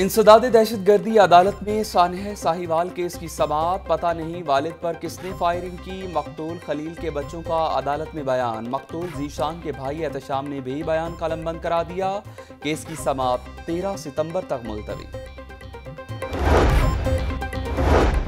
انسداد دہشت گردی عدالت میں سانحہ ساہیوال کیس کی سماعت، پتہ نہیں والد پر کس نے فائرنگ کی۔ مقتول خلیل کے بچوں کا عدالت میں بیان۔ مقتول زیشان کے بھائی احتشام نے بھی بیان قلم بند کرا دیا۔ کیس کی سماعت تیرہ ستمبر تک ملتوی۔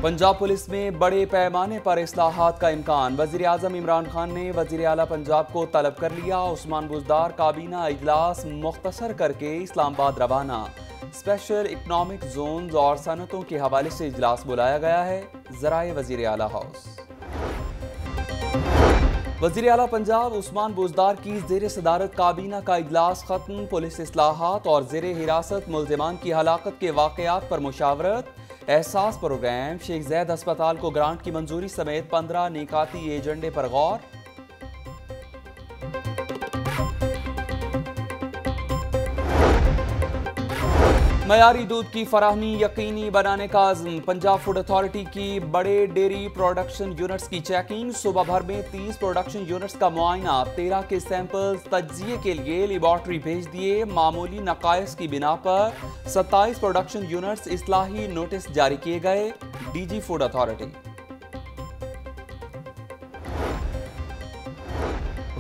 پنجاب پولیس میں بڑے پیمانے پر اصلاحات کا امکان۔ وزیر اعظم عمران خان نے وزیر اعلیٰ پنجاب کو طلب کر لیا۔ عثمان بزدار کابینہ اجلاس مختصر کر کے اسلام آباد روانہ۔ اسپیشل اکنامک زونز اور صنعتوں کے حوالے سے اجلاس بلایا گیا ہے، ذرائع وزیر اعلیٰ ہاؤس وزیر اعلیٰ پنجاب عثمان بوزدار کی زیر صدارت کابینہ کا اجلاس ختم، پولیس اصلاحات اور زیر حراست ملزمان کی ہلاکت کے واقعات پر مشاورت۔ احساس پروگرام، شیخ زید ہسپتال کو گرانٹ کی منظوری سمیت پندرہ نکاتی ایجنڈے پر غور۔ معیاری دودھ کی فراہمی یقینی بنانے کا عزم۔ پنجاب فوڈ اتھارٹی کی بڑے ڈیری پروڈکشن یونٹس کی چیکنگ صبح بھر میں تیس پروڈکشن یونٹس کا معائنہ۔ تیرہ کے سیمپلز تجزیے کے لیے لیبارٹری بھیج دیے۔ معمولی نقائص کی بنا پر ستائیس پروڈکشن یونٹس اصلاحی نوٹس جاری کیے گئے۔ D G food authority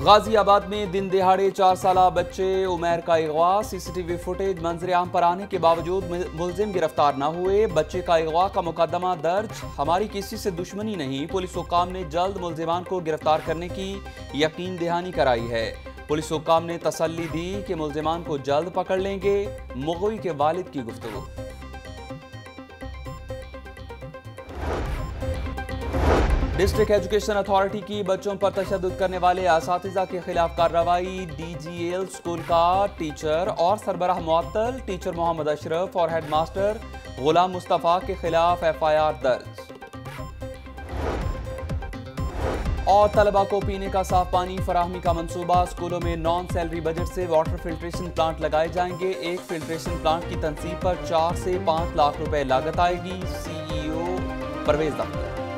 Ghaziabad میں دن دہاڑے چار سالہ بچے عمیر کا اغوا سی سی ٹی وی فوٹیج منظر عام پر آنے کے باوجود ملزم گرفتار نہ ہوئے۔ بچے کا اغوا کا مقدمہ درج۔ ہماری کسی سے دشمنی نہیں۔ پولیس حکام نے جلد ملزمان کو گرفتار کرنے کی یقین دہانی کرائی ہے۔ پولیس حکام نے تسلی دی کہ ملزمان کو جلد پکڑ لیں گے۔ مغوی کے والد کی گفتگو۔ ڈسٹرکٹ ایجوکیشن اتھارٹی کی بچوں پر تشدد کرنے والے اساتذہ کے خلاف کارروائی، ڈی جی ایل سکول کا ٹیچر اور سربراہ معطل، ٹیچر محمد اشرف اور ہیڈ ماسٹر غلام مصطفیٰ کے خلاف ایف آئی آر درج۔ اور طلبہ کو پینے کا صاف پانی، فراہمی کا منصوبہ، سکولوں میں نان سیلری بجٹ سے واٹر فلٹریشن پلانٹ لگائے جائیں گے۔ ایک فلٹریشن پلانٹ کی تنصیب پر چار سے پانچ لاکھ روپے لاگت آئے گی۔ سی ای او پرویز دفتر۔